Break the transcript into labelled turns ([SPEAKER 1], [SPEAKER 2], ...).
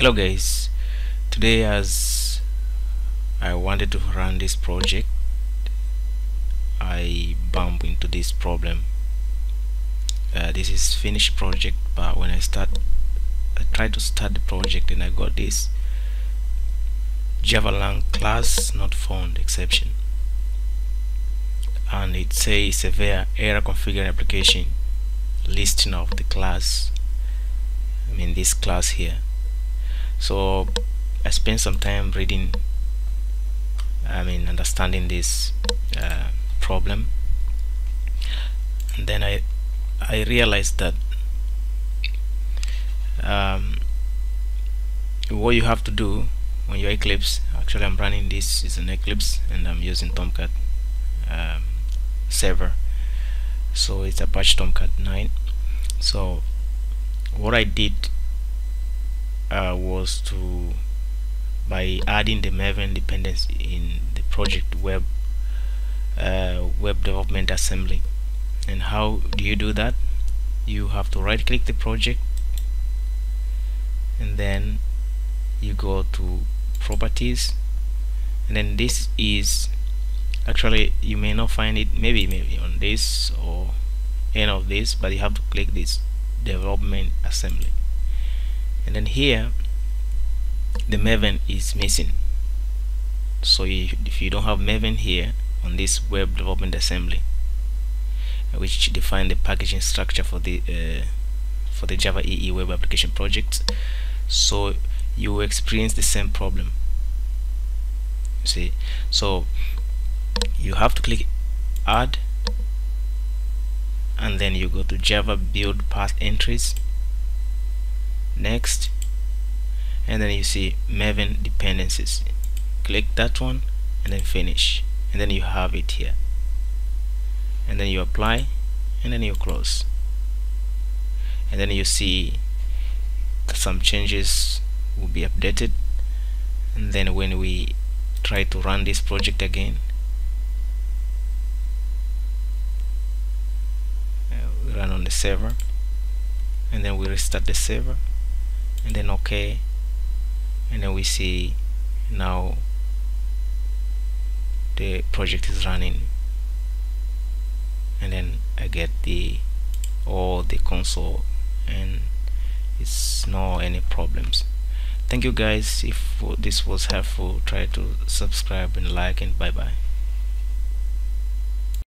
[SPEAKER 1] hello guys. Today as I wanted to run this project I bump into this problem. Uh, this is finished project but when I start I try to start the project and I got this java.lang class not found exception. And it says severe error configuring application listing of the class I mean this class here so I spent some time reading I mean understanding this uh, problem. And then I I realized that um, what you have to do when you're Eclipse actually I'm running this is an Eclipse and I'm using Tomcat um, server. So it's Apache Tomcat 9 so what I did uh, was to by adding the Maven dependency in the project web uh, web deployment assembly. And how do you do that? You have to right click the project and then you go to properties. And then this is actually you may not find it maybe maybe on this or any of this but you have to click this deployment assembly and then here the Maven is missing. So you, if you don't have Maven here on this web deployment assembly which define the packaging structure for the uh, for the Java EE web application project so you will experience the same problem. You see? So you have to click add and then you go to Java build path entries next. And then you see Maven dependencies. Click that one and then finish. And then you have it here. And then you apply and then you close. And then you see some changes will be updated. And then when we try to run this project again uh, run on the server. And then we restart the server and then okay. And then we see now the project is running. And then I get the all the console and it's no any problems. Thank you guys. If this was helpful try to subscribe and like and bye bye